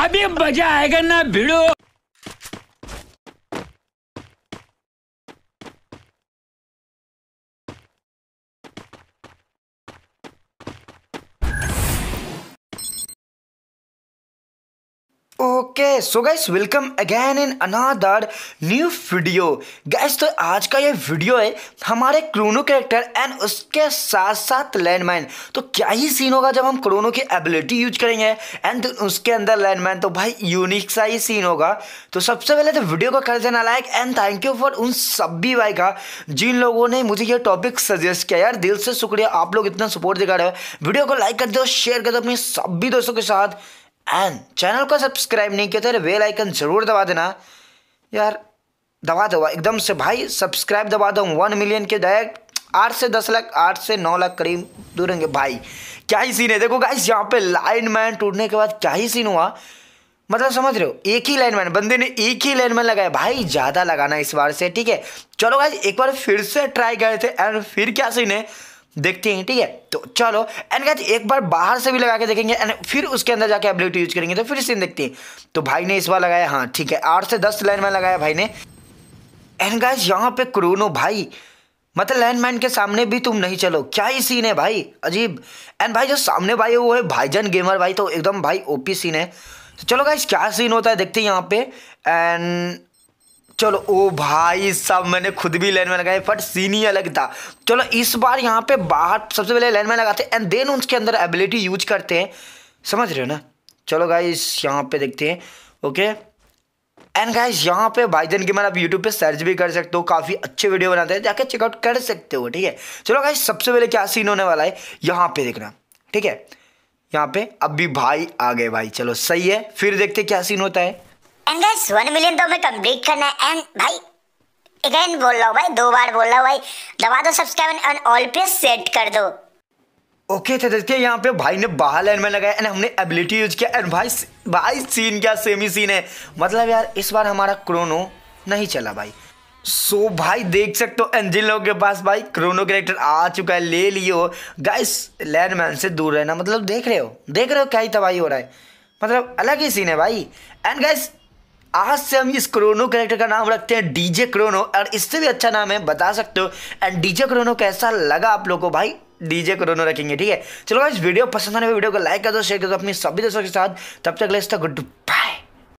अभी मज़ा आएगा ना भिड़ो। Okay so guys welcome again in another new video guys तो आज का ये वीडियो है हमारे क्रोनो कैरेक्टर एंड उसके साथ साथ लैंडमैन तो क्या ही सीन होगा जब हम क्रोनो की एबिलिटी यूज़ करेंगे एंड उसके अंदर लैंडमैन तो भाई यूनिक सा ही सीन होगा। तो सबसे पहले तो वीडियो को कर देना like and thank you for उन सभी भाई का जिन लोगों ने मुझे ये टॉपिक सजेस्ट किया। यार, दिल से शुक्रिया, आप लोग इतना सपोर्ट दिखा रहे हो। वीडियो को लाइक कर दो शेयर कर दो अपने सभी दोस्तों के साथ। एंड चैनल को सब्सक्राइब नहीं किया तो बेल आइकन ज़रूर दबा देना। यार, दबा दो, एकदम से भाई सब्सक्राइब दबा दो। वन मिलियन के डायरेक्ट आठ से दस लाख, आठ से नौ लाख करीब दूर रहेंगे। भाई, क्या ही सीन है? देखो गाइस यहाँ पे लाइन मैन टूटने के बाद क्या ही सीन हुआ? मतलब समझ रहे हो, एक ही लाइन मैन बंदे ने एक ही लाइन मैन लगाया। भाई, ज़्यादा लगाना इस बार से, ठीक है? चलो गाइस एक बार फिर से ट्राई करे थे एंड फिर क्या सीन है? देखते हैं, ठीक है? तो चलो एंड गाइस एक बार बाहर से भी लगा के देखेंगे एंड फिर उसके अंदर जाके एबिलिटी यूज़ करेंगे तो फिर सीन देखते हैं। तो भाई ने इस बार लगाया हाँ ठीक है, आठ से दस लाइन में लगाया भाई ने। एंड गाइस यहाँ पे क्रोनो भाई मतलब लैंडमैन के सामने भी तुम नहीं चलो। क्या ही सीन है भाई, अजीब। एंड भाई, जो सामने भाई है, वो है भाईजन गेमर भाई तो एकदम भाई ओपी सीन है। तो चलो गाइस क्या सीन होता है, देखते हैं यहाँ पे। एंड चलो, ओ भाई, सब मैंने खुद भी लाइन में लगाए बट सीन ही अलग था। चलो, इस बार यहाँ पे बाहर सबसे पहले लाइन में लगाते हैं एंड देन उसके अंदर एबिलिटी यूज़ करते हैं। समझ रहे हो ना? चलो गाइस यहाँ पे देखते हैं ओके एंड गाइस यहाँ पे भाईजन की मैंने आप यूट्यूब पे सर्च भी कर सकते हो, काफ़ी अच्छे वीडियो बनाते हैं, जाके चेकआउट कर सकते हो, ठीक है? चलो गाइस सबसे पहले क्या सीन होने वाला है? यहाँ पे देखना, ठीक है? यहाँ पे अब भी भाई आ गए भाई, चलो, सही है, फिर देखते क्या सीन होता है। एंड गाइस मिलियन तो हमें कंप्लीट करना है। एंड भाई अगेन बोल रहा भाई दो बार बोल रहा भाई। दबा दो सब्सक्राइब एंड ऑल पे सेट कर दो। ओके तो देखिए यहाँ पे भाई ने बाहर लाइन में लगाया एंड हमने एबिलिटी यूज़ किया। एंड भाई भाई सीन क्या सेमी सीन है। मतलब यार इस बार हमारा क्रोनो नहीं चला भाई। सो so, भाई देख सकते हो एंड जिन लोगों के पास भाई क्रोनो कैरेक्टर आ चुका है ले लियो। गाइस लैंडमैन से दूर रहना मतलब देख रहे हो। देख रहे हो क्या ही तबाही हो रहा है। मतलब अलग ही सीन है भाई। एंड गाइस आज से हम इस क्रोनो कैरेक्टर का नाम रखते हैं डीजे क्रोनो और इससे भी अच्छा नाम है, बता सकते हो। एंड डीजे क्रोनो कैसा लगा आप लोगों को भाई? डीजे क्रोनो रखेंगे, ठीक है? चलो इस वीडियो पसंद आने वीडियो को लाइक कर दो शेयर कर दो अपनी सभी दोस्तों के साथ। तब तक ले गुड